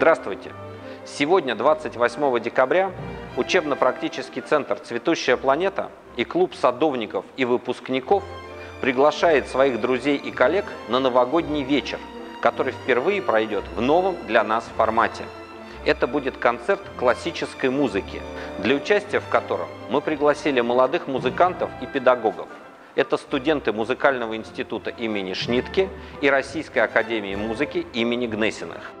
Здравствуйте! Сегодня, 28 декабря, учебно-практический центр «Цветущая планета» и клуб садовников и выпускников приглашает своих друзей и коллег на новогодний вечер, который впервые пройдет в новом для нас формате. Это будет концерт классической музыки, для участия в котором мы пригласили молодых музыкантов и педагогов. Это студенты Музыкального института имени Шнитке и Российской академии музыки имени Гнесиных.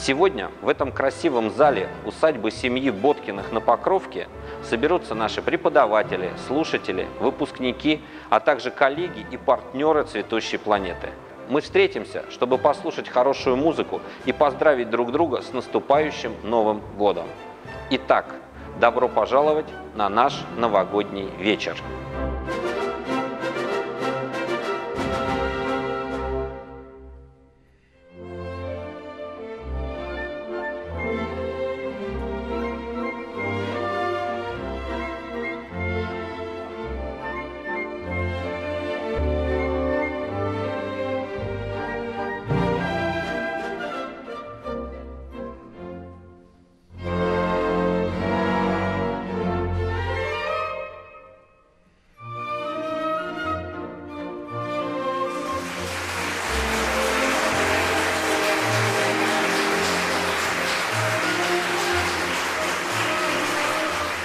Сегодня в этом красивом зале усадьбы семьи Боткиных на Покровке соберутся наши преподаватели, слушатели, выпускники, а также коллеги и партнеры цветущей планеты. Мы встретимся, чтобы послушать хорошую музыку и поздравить друг друга с наступающим Новым годом. Итак, добро пожаловать на наш новогодний вечер.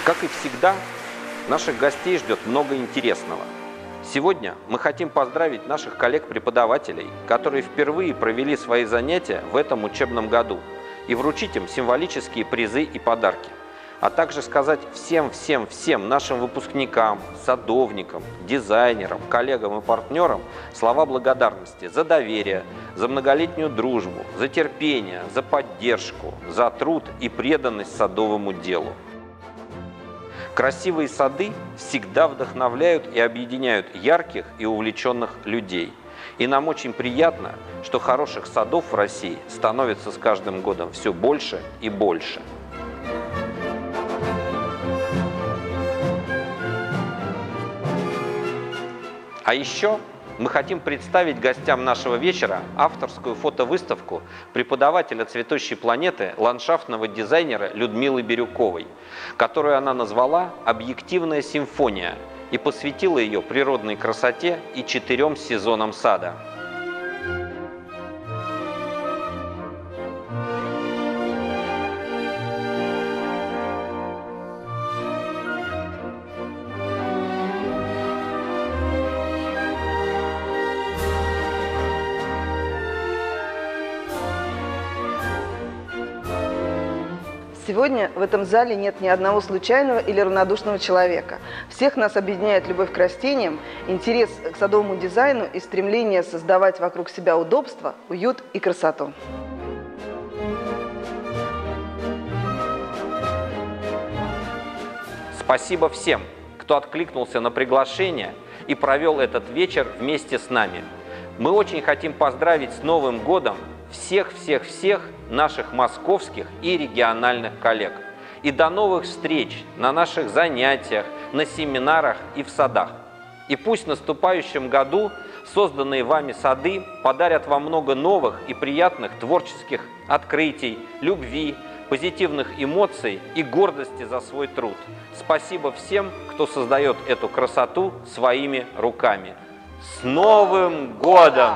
Как и всегда, наших гостей ждет много интересного. Сегодня мы хотим поздравить наших коллег-преподавателей, которые впервые провели свои занятия в этом учебном году, и вручить им символические призы и подарки, а также сказать всем-всем-всем нашим выпускникам, садовникам, дизайнерам, коллегам и партнерам слова благодарности за доверие, за многолетнюю дружбу, за терпение, за поддержку, за труд и преданность садовому делу. Красивые сады всегда вдохновляют и объединяют ярких и увлеченных людей. И нам очень приятно, что хороших садов в России становится с каждым годом все больше и больше. А еще мы хотим представить гостям нашего вечера авторскую фотовыставку преподавателя цветущей планеты, ландшафтного дизайнера Людмилы Бирюковой, которую она назвала «Объективная симфония» и посвятила ее природной красоте и четырем сезонам сада. Сегодня в этом зале нет ни одного случайного или равнодушного человека. Всех нас объединяет любовь к растениям, интерес к садовому дизайну и стремление создавать вокруг себя удобство, уют и красоту. Спасибо всем, кто откликнулся на приглашение и провел этот вечер вместе с нами. Мы очень хотим поздравить с Новым годом всех-всех-всех наших московских и региональных коллег. И до новых встреч на наших занятиях, на семинарах и в садах. И пусть в наступающем году созданные вами сады подарят вам много новых и приятных творческих открытий, любви, позитивных эмоций и гордости за свой труд. Спасибо всем, кто создает эту красоту своими руками. С Новым годом!